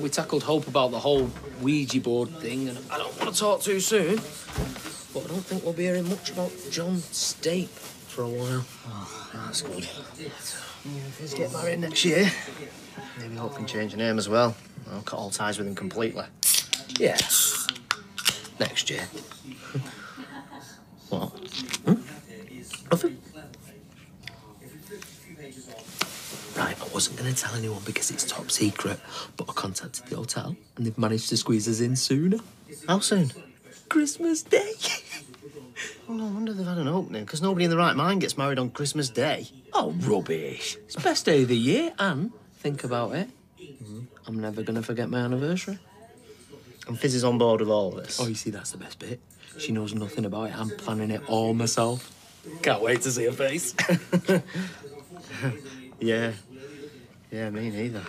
we tackled Hope about the whole Ouija board thing, and I don't want to talk too soon, but I don't think we'll be hearing much about John Stape for a while. Oh, That's good. If he's get married next year, maybe Hope can change her name as well. I'll cut all ties with him completely. Yeah. Next year. What? Hmm? Nothing. Right, I wasn't going to tell anyone because it's top secret, but I contacted the hotel and they've managed to squeeze us in sooner. How soon? Christmas Day. Well, no wonder they've had an opening, because nobody in the right mind gets married on Christmas Day. Oh, rubbish. It's best day of the year, and think about it. I'm never going to forget my anniversary. And Fiz is on board with all this. Oh, you see, that's the best bit. She knows nothing about it. I'm planning it all myself. Can't wait to see her face. Yeah. Yeah, me neither.